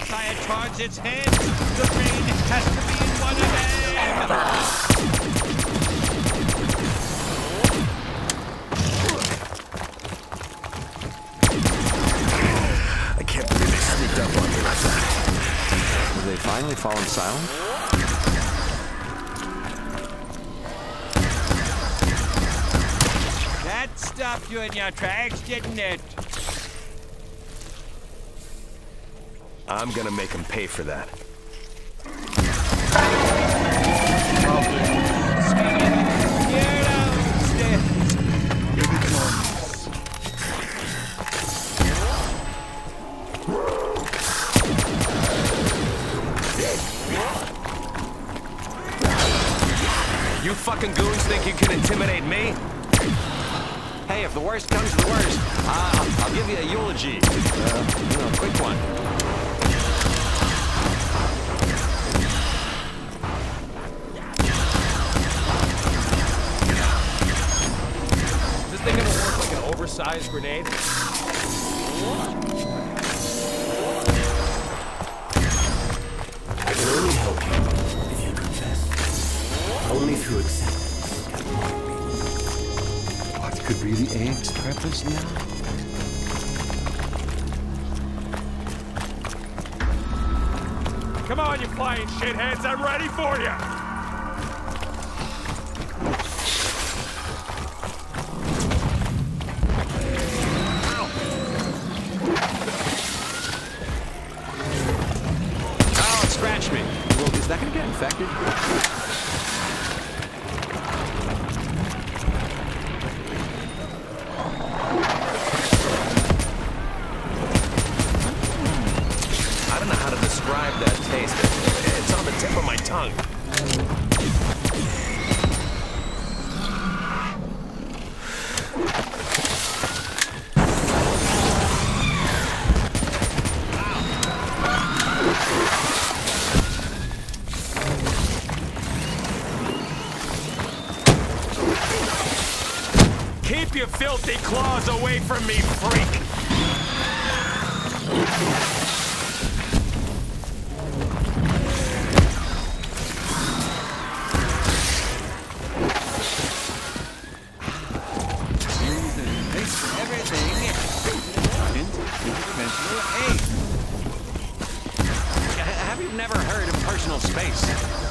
to fire towards its head. The rain has to be in one of them. I can't believe they sneaked up on me like that. Have they finally fallen silent? That stopped you in your tracks, didn't it? I'm gonna make him pay for that. You fucking goons think you can intimidate me? Hey, if the worst comes to the worst, uh, I'll give you a eulogy. Uh, you know, a quick one. Is this thing gonna work like an oversized grenade? I can only help you if you confess. Only through could be the Ape's purpose now? Come on, you flying shitheads, I'm ready for you! Your filthy claws away from me, freak! Have you never heard of personal space?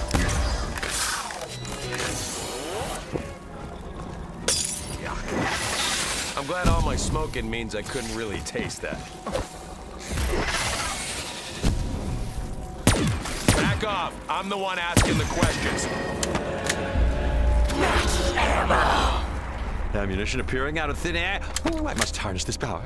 I'm glad all my smoking means I couldn't really taste that. Back off. I'm the one asking the questions. Ammunition appearing out of thin air. Oh, I must harness this power.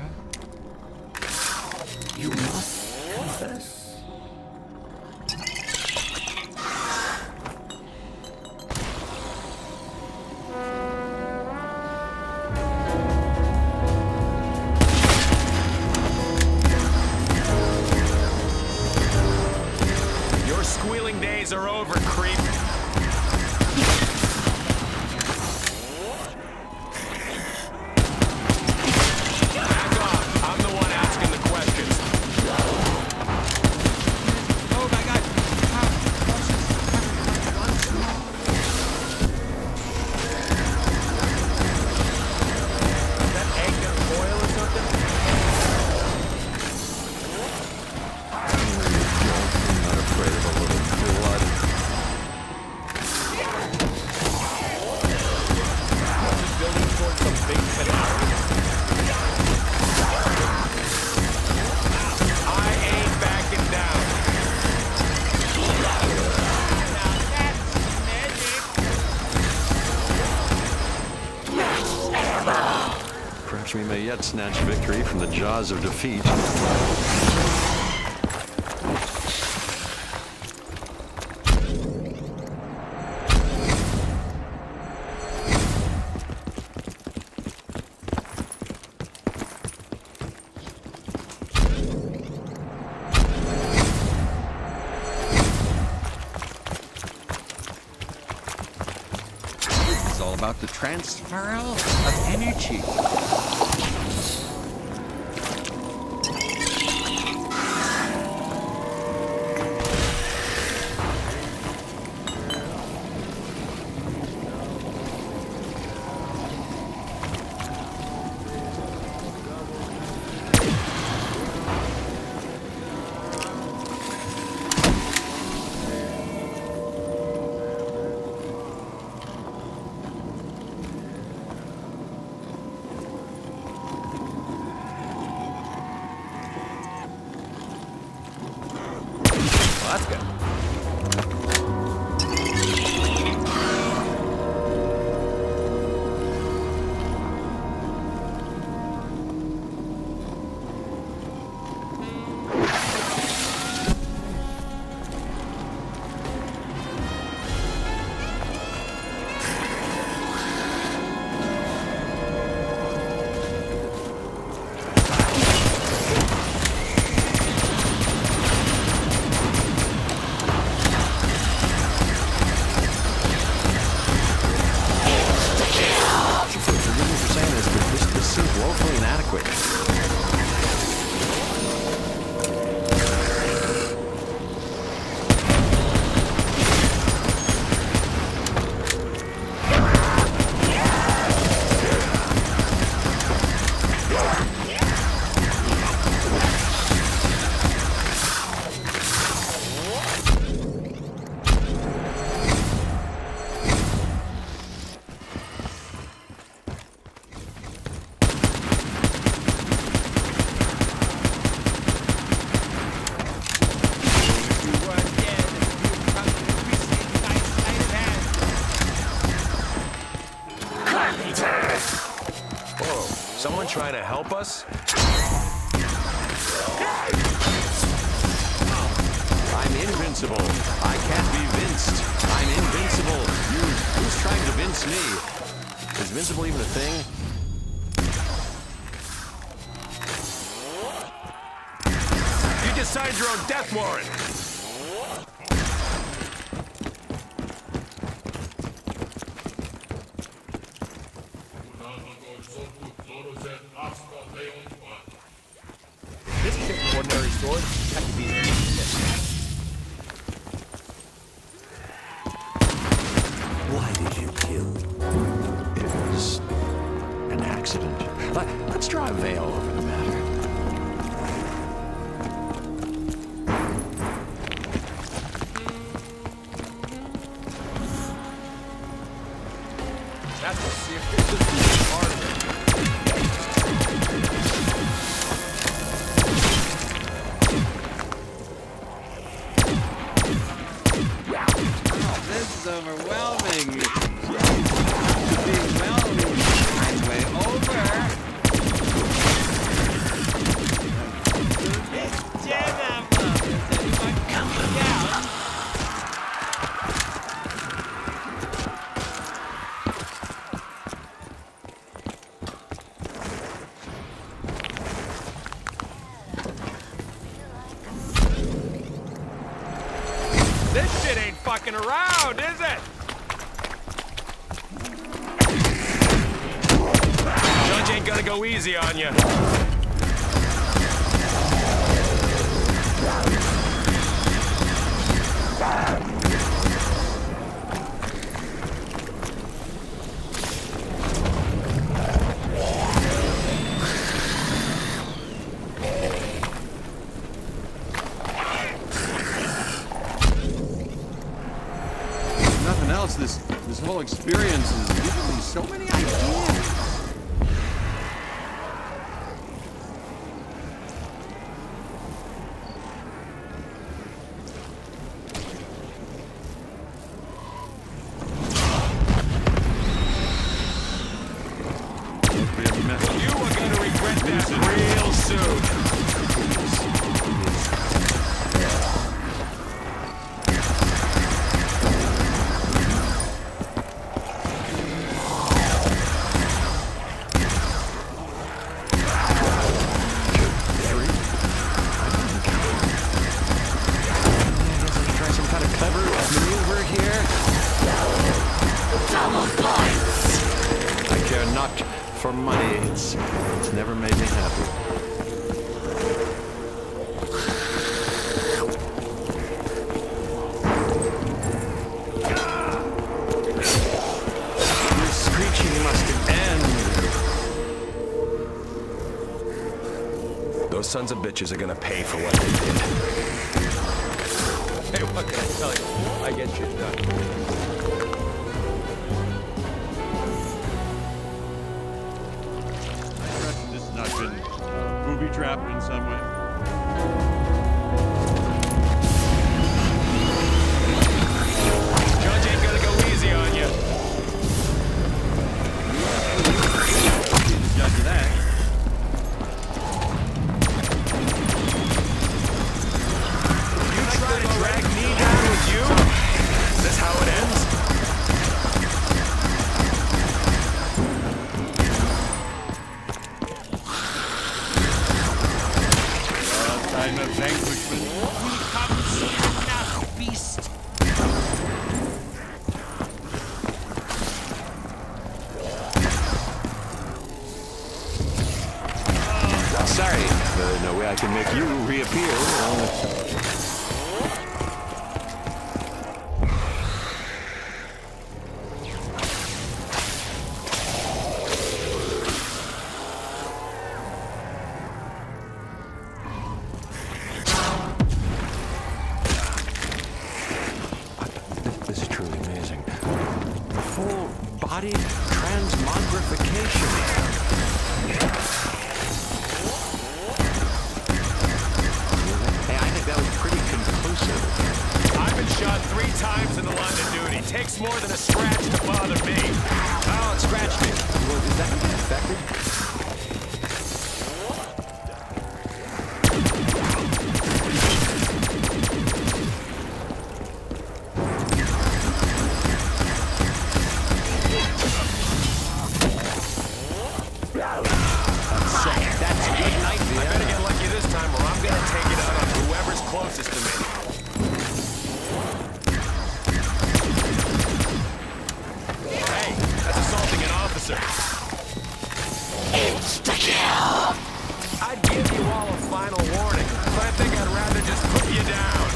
Perhaps we yet snatch victory from the jaws of defeat. Is all about the transfer of energy. I'm invincible. I can't be vinced. I'm invincible. You, who's trying to vince me? Is invincible even a thing? You signed your own death warrant. This isn't an ordinary sword. Be Why did you kill? It was an accident. Let, let's draw fucking around, is it? Judge ain't gonna go easy on you. If experience is giving me so many ideas. You are gonna regret that real soon. I care not for money. It's, it's never made me happy. Those sons of bitches are gonna pay for what they did. Hey, what can I tell you? I get shit done. Uh, booby I can make you reappear. More than a scratch to bother me. Oh, it scratched me. Well, is that infected? That's a good night, I better get lucky this time or I'm gonna take it out on whoever's closest to me. Assaulting an officer. Insta-kill! I'd give you all a final warning, but I think I'd rather just put you down.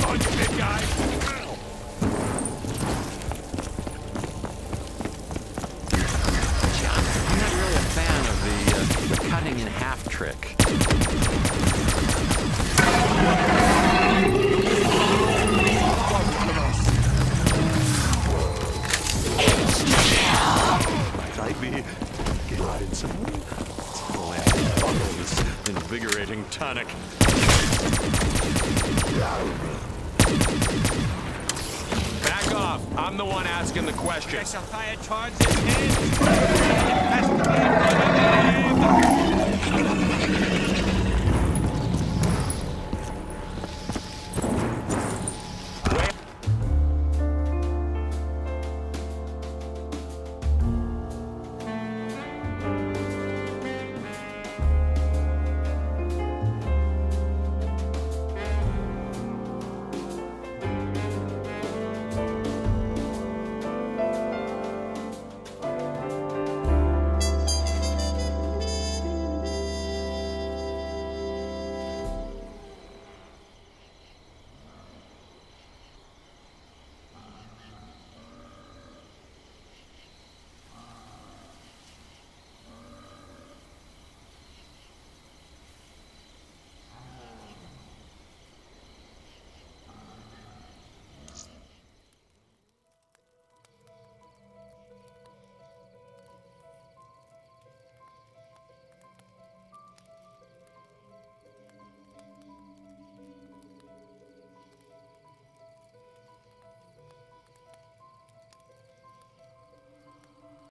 I'm not really a fan of uh, the cutting in half trick. Invigorating tonic. Back off. I'm the one asking the question. I shall fire towards his head.